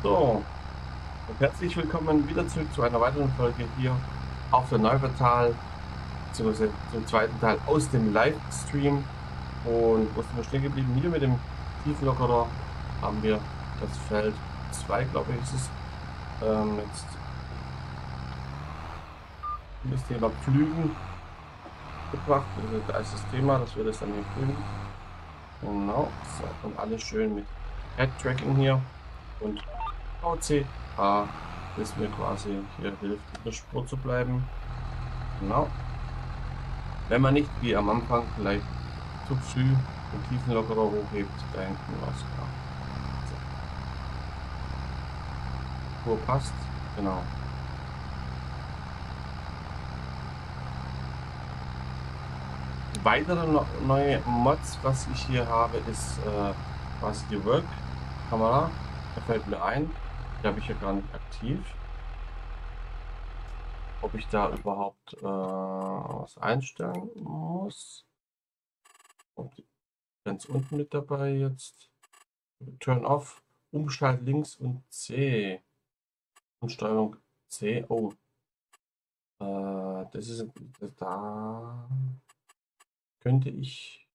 So, und herzlich willkommen wieder zurück zu einer weiteren Folge hier auf der Neuvertal, beziehungsweise zum zweiten Teil aus dem Livestream. Und wo sind wir stehen geblieben? Hier mit dem Tieflockerer haben wir das Feld 2, glaube ich, ist es. Ähm, jetzt das Thema Pflügen gebracht. Also da ist das Thema, dass wir das dann hier pflügen. Genau, so, und alles schön mit Head-Tracking hier und VCA, das mir quasi hier hilft, in der Spur zu bleiben. Genau. Wenn man nicht wie am Anfang vielleicht zu früh den Tiefenlockerer hochhebt, da hinten was klar. So. Spur passt, genau. Weitere neue Mods, was ich hier habe, ist äh, quasi die Work-Kamera. Da fällt mir ein, die habe ich ja gar nicht aktiv. Ob ich da überhaupt äh, was einstellen muss. Ganz unten mit dabei jetzt. Turn off, Umschalt links und C. Und Steuerung C. Oh. Äh, das ist da könnte ich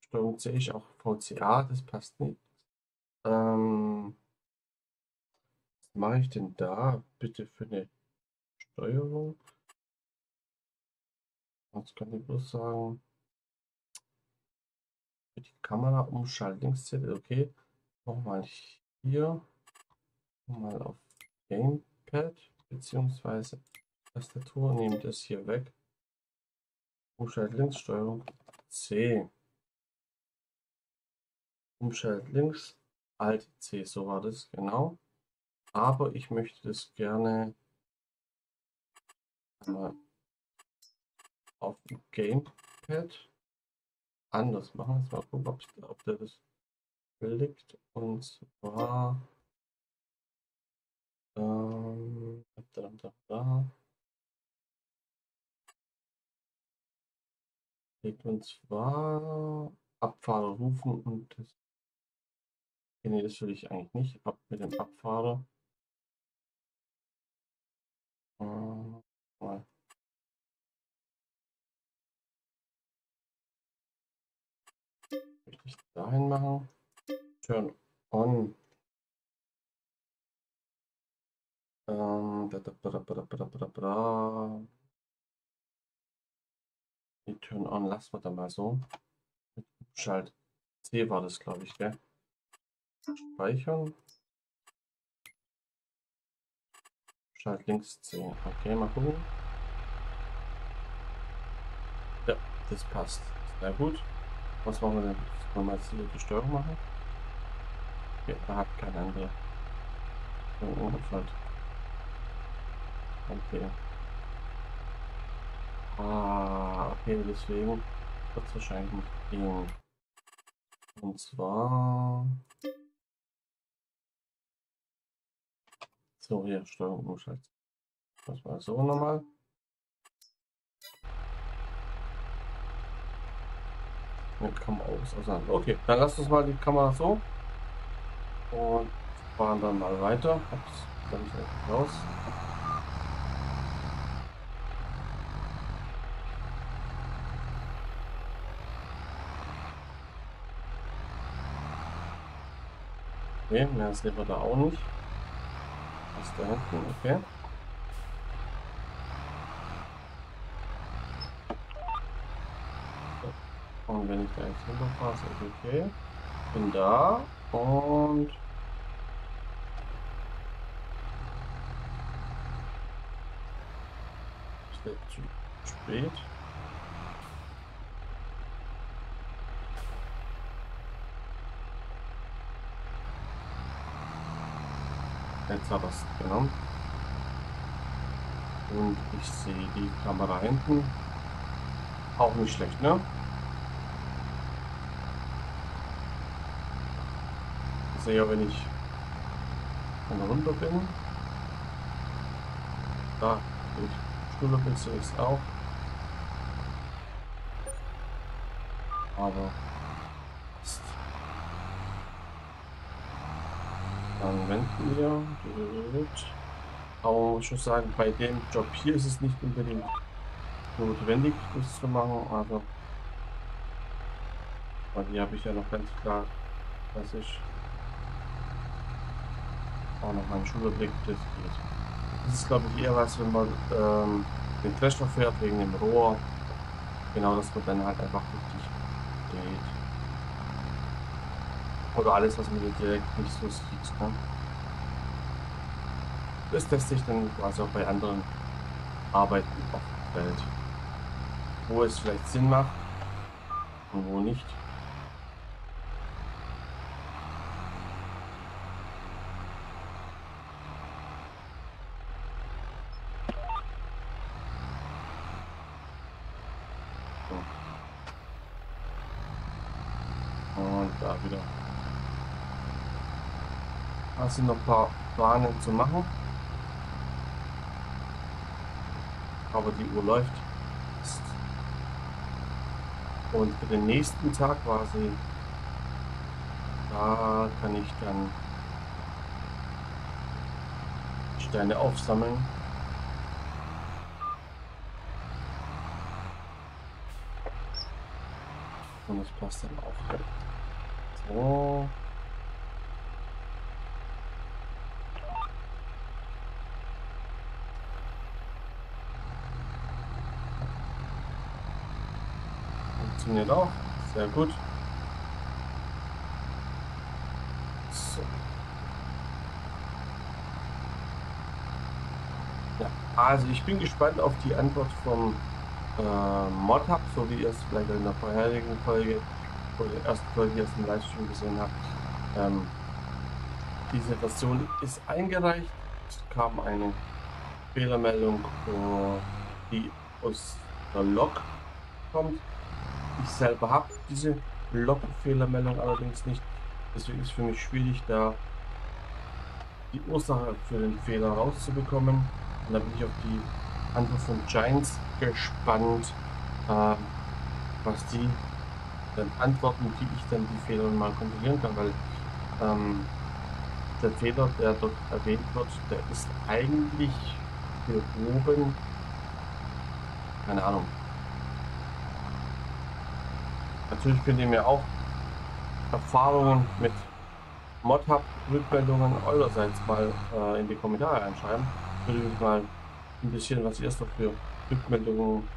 Steuerung C ich auch VCA, das passt nicht. Ähm, mache ich denn da bitte für eine Steuerung? Was kann ich bloß sagen? Für die Kamera Umschaltungszettel, okay. Nochmal hier, mal auf Gamepad beziehungsweise Tastatur, nehme das hier weg. Umschalt links, Steuerung C. Umschalt links, Alt C, so war das, genau. Aber ich möchte das gerne mal auf dem Gamepad anders machen. Jetzt mal gucken, ob, ob der das billigt. Und zwar ähm, da, da, da. Und zwar Abfahrer rufen und das. Nee, das will ich eigentlich nicht. Ab mit dem Abfahrer. Äh. Möchte ich dahin machen. Turn on. Die Turn on lassen wir dann mal so. Schalt C war das, glaube ich, gell? Speichern. Schalt links C. Okay, mal gucken. Ja, das passt. Sehr gut. Was machen wir denn? Wollen wir jetzt hier die Steuerung machen? Okay, er hat keine andere. Oh, Okay. Ah, okay, deswegen wird es wahrscheinlich nicht gehen. Und zwar... So, hier, Steuerung umschalten. Das war so nochmal. Mit Kamera aus auseinander. Okay, dann lasst uns mal die Kamera so. Und fahren dann mal weiter. Ups, dann ist raus. Okay, mehr wir da auch nicht. Was da hinten, okay. Und wenn ich da jetzt hinterfahre, ist okay. Bin da und ist zu spät. Jetzt hat er es genommen. Und ich sehe die Kamera hinten. Auch nicht schlecht, ne? Ich sehe ja, wenn ich runter bin. Da, ich Stuhle es auch. Aber Dann wenden wir. Aber man muss sagen, bei dem Job hier ist es nicht unbedingt notwendig, das zu machen. Also, weil hier habe ich ja noch ganz klar, dass ich auch noch meinen Schulterblick das. Das ist glaube ich eher was, wenn man ähm, den Thresher fährt wegen dem Rohr. Genau, dass man dann halt einfach richtig geht. Oder alles, was man direkt nicht so sieht. Ne? Das teste ich dann quasi auch bei anderen Arbeiten auf der Welt. Wo es vielleicht Sinn macht und wo nicht. Und da wieder. Da sind noch ein paar Bahnen zu machen. aber die Uhr läuft. Und für den nächsten Tag quasi, da kann ich dann Steine aufsammeln. Und das passt dann auch. So. Funktioniert auch. Sehr gut. So. Ja, also ich bin gespannt auf die Antwort vom äh, ModHub, so wie ihr es vielleicht in der vorherigen Folge oder der ersten Folge hier aus dem Livestream gesehen habt. Ähm, diese Version ist eingereicht. Es kam eine Fehlermeldung, die aus der Log kommt. Ich selber habe diese Log-Fehlermeldung allerdings nicht. Deswegen ist es für mich schwierig, da die Ursache für den Fehler rauszubekommen. Und da bin ich auf die Antwort von Giants gespannt, äh, was die dann antworten, wie ich dann die Fehler mal kontrollieren kann, weil ähm, der Fehler, der dort erwähnt wird, der ist eigentlich behoben, keine Ahnung, Natürlich könnt ihr mir auch Erfahrungen mit Modhub-Rückmeldungen eurerseits mal äh, in die Kommentare einschreiben. Würde mich mal interessieren, was ihr so für Rückmeldungen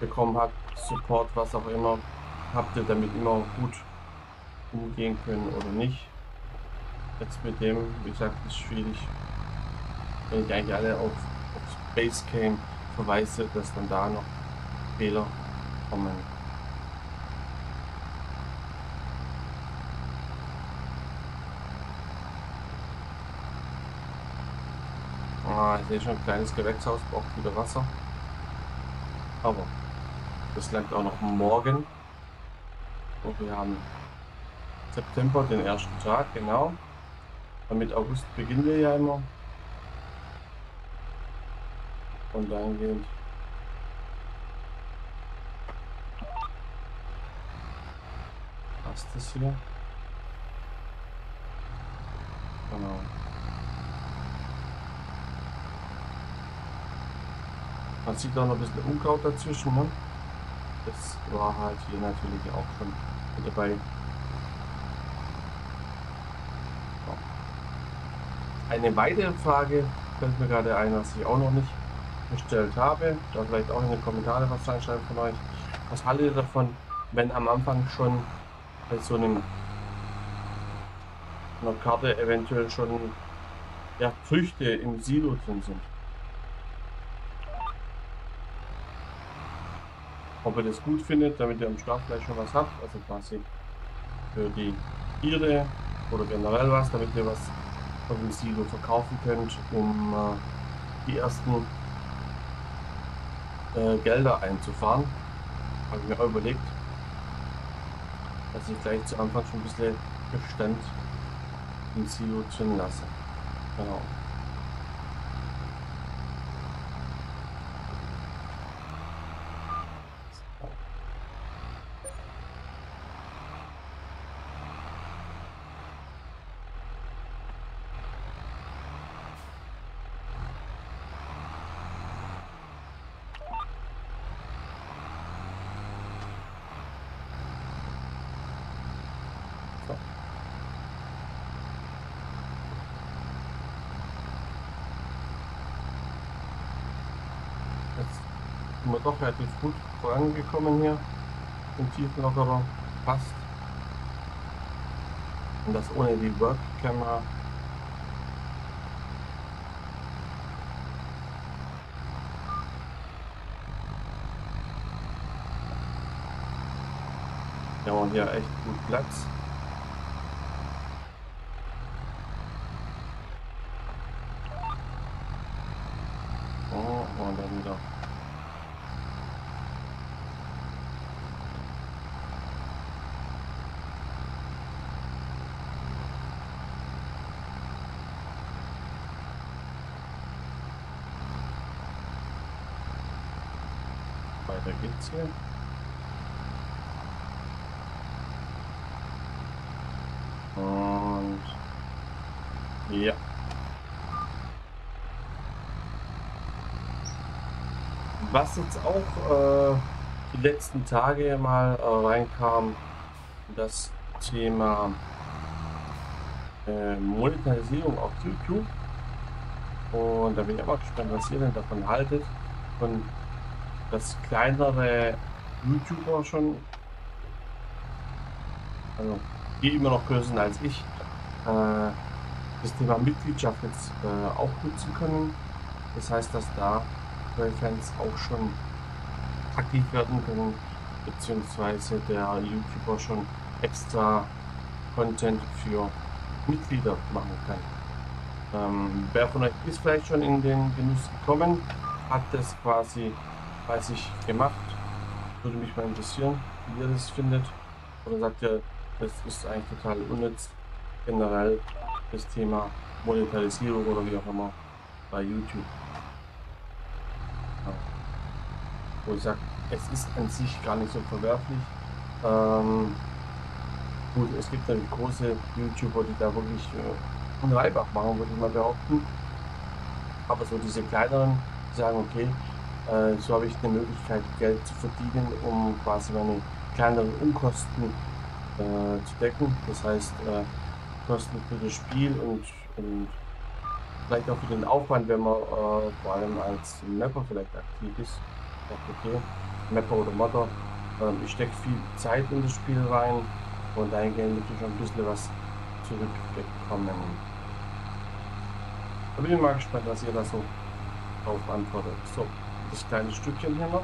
bekommen habt, Support, was auch immer. Habt ihr damit immer gut umgehen können oder nicht? Jetzt mit dem, wie gesagt, ist schwierig, wenn ich eigentlich alle auf, auf Basecamp verweise, dass dann da noch Fehler kommen. Ah, ich sehe schon, ein kleines Gewächshaus braucht wieder Wasser. Aber das langt auch noch morgen. Und wir haben September, den ersten Tag, genau. Damit August beginnen wir ja immer. Und dahingehend. Passt das hier? Genau. Man sieht auch noch ein bisschen Unkraut dazwischen. Ne? Das war halt hier natürlich auch schon mit dabei. Eine weitere Frage fällt mir gerade ein, was ich auch noch nicht gestellt habe. Da vielleicht auch in die Kommentare was reinschreiben von euch. Was haltet ihr davon, wenn am Anfang schon bei so einem einer Karte eventuell schon ja, Früchte im Silo drin sind? Ob ihr das gut findet, damit ihr am Start vielleicht schon was habt, also quasi für die Tiere oder generell was, damit ihr was von dem Silo verkaufen könnt, um äh, die ersten äh, Gelder einzufahren. Habe ich mir auch überlegt, dass ich gleich zu Anfang schon ein bisschen Bestand im Silo drin lasse. Genau. Sind wir doch relativ gut vorangekommen hier. Im Tiefenlockerer passt. Und das ohne die Work-Kamera. Ja, und hier echt gut Platz. Oh, und dann wieder. Weiter geht's hier. Und ja. Was jetzt auch äh, die letzten Tage mal äh, reinkam, das Thema äh, Monetarisierung auf YouTube. Und da bin ich auch mal gespannt, was ihr denn davon haltet. Und dass kleinere YouTuber schon, also die immer noch größer sind als ich, äh, das Thema Mitgliedschaft jetzt äh, auch nutzen können. Das heißt, dass da Fans auch schon aktiv werden können, beziehungsweise der YouTuber schon extra Content für Mitglieder machen kann. Ähm, wer von euch ist vielleicht schon in den Genuss gekommen, hat das quasi bei sich gemacht. Würde mich mal interessieren, wie ihr das findet. Oder sagt ihr, das ist eigentlich total unnütz. Generell das Thema Monetarisierung oder wie auch immer bei YouTube. Ja. Wo ich sage, es ist an sich gar nicht so verwerflich. Ähm, gut, es gibt natürlich große YouTuber, die da wirklich äh, einen machen, würde ich mal behaupten. Aber so diese kleineren, die sagen, okay, äh, so habe ich eine Möglichkeit, Geld zu verdienen, um quasi meine kleineren Unkosten äh, zu decken. Das heißt, äh, Kosten für das Spiel und, und vielleicht auch für den Aufwand, wenn man äh, vor allem als Mapper vielleicht aktiv ist. Okay, Mapper oder Modder. Ähm, ich stecke viel Zeit in das Spiel rein und eingehend natürlich schon ein bisschen was zurückbekommen. Da bin ich mal gespannt, was ihr da so drauf antwortet. So, das kleine Stückchen hier noch,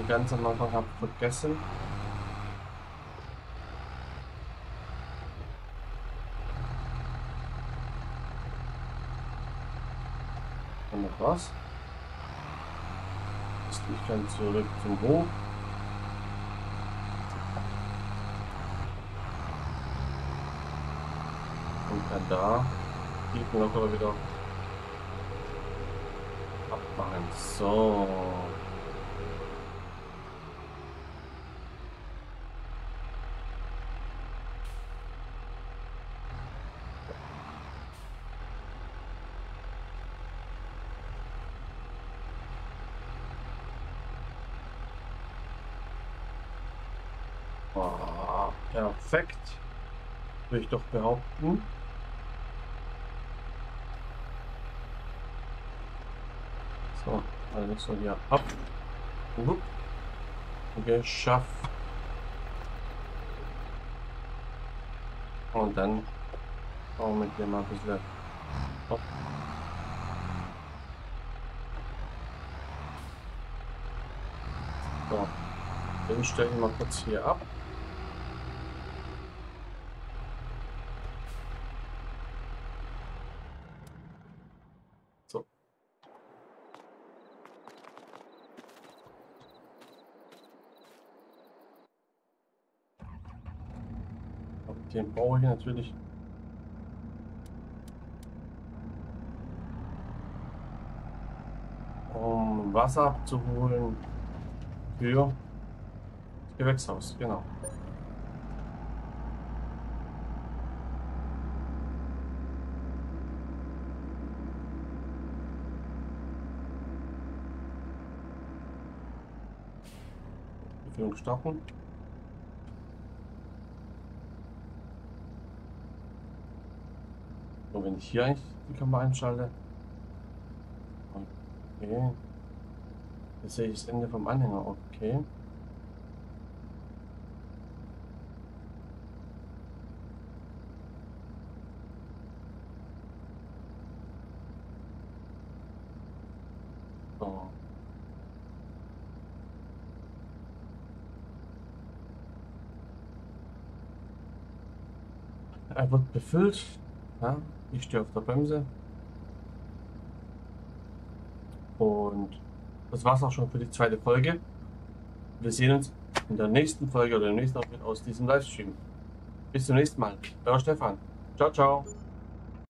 ich ganz am Anfang habe vergessen. Und noch was. Ich kann zurück zum Hof. Und kann da die locker wieder abmachen. So. Oh, perfekt. Würde ich doch behaupten. So, also hier ab. Geschafft. Und dann auch mit dem mal ein bisschen hopp. So, den stelle ich mal kurz hier ab. So. Den brauche ich natürlich. Um Wasser abzuholen für das Gewächshaus, genau. Führung starten. Wenn ich hier eigentlich die Kamera einschalte. Okay. Jetzt sehe ich das Ende vom Anhänger. Okay. Er wird befüllt. Ja, ich stehe auf der Bremse. Und das war es auch schon für die zweite Folge. Wir sehen uns in der nächsten Folge oder im nächsten Auftritt aus diesem Livestream. Bis zum nächsten Mal. Euer Stefan. Ciao, ciao.